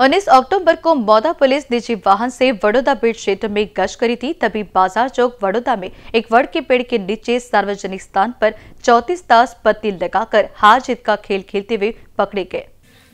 उन्नीस अक्टूबर को मौदा पुलिस निजी वाहन से वडोदा बीट क्षेत्र में गश्त करी थी, तभी बाज़ार चौक वडोदा में एक वड़ के पेड़ के नीचे सार्वजनिक स्थान पर चौतीस तास पत्ती लगाकर हार जीत का खेल खेलते हुए पकड़े गए।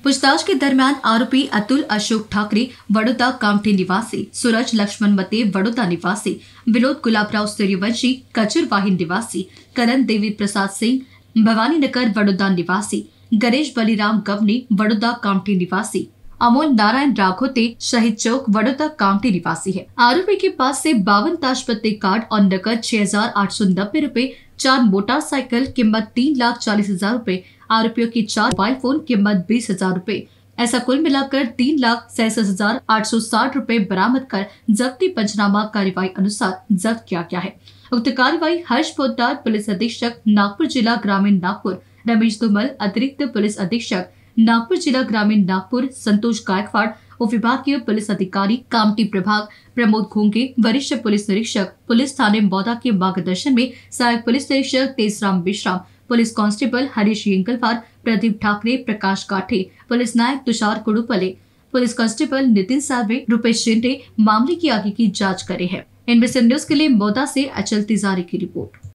पूछताछ के दरमियान आरोपी अतुल अशोक ठाकरे वडोदा कामठी निवासी, सूरज लक्ष्मण मते वडोदा निवासी, विनोद गुलाबराव सूर्यवंशी, कचरवाही निवासी, करण देवी प्रसाद सिंह भवानी नगर वडोदा निवासी, गणेश बलिराम गवनी वडोदा कामठी निवासी अमोल नारायण राघोते शहीद चौक, वडोदरा काउंटी निवासी है। आरोपी के पास से बावन ताश पत्ते कार्ड और नकद छह हज़ार आठ सौ नब्बे रूपए, चार मोटरसाइकिल, कीमत तीन लाख चालीस हज़ार रूपए, आरोपियों की चार मोबाइल फ़ोन, कीमत बीस हज़ार रूपए। ऐसा कुल मिलाकर तीन लाख सैंसठ हज़ार आठ सौ साठ रूपए बरामद कर जब्ती पंचनामा कार्यवाही अनुसार जब्त किया गया है। उक्त कार्यवाही हर्ष पोदार पुलिस अधीक्षक, नागपुर जिला ग्रामीण नागपुर, रमेश धुमल अतिरिक्त पुलिस अधीक्षक नागपुर जिला ग्रामीण नागपुर, संतोष गायकवाड़, उप विभागीय पुलिस अधिकारी, कामटी प्रभाग, प्रमोद घोंगे, वरिष्ठ पुलिस निरीक्षक, पुलिस थाने मौदा के मार्गदर्शन में सहायक पुलिस निरीक्षक Tejram Vishram police constable Harish Yengalwar, Pradeep Thackeray, Prakash Kathe, police नायक तुषार कुड़ुपले, पुलिस कांस्टेबल नितिन सार्वे रूपेश शिंदे, मामले की आगे की जाँच करे हैं। न्यूज़ के लिए मौदा से अचल तिजारी की रिपोर्ट।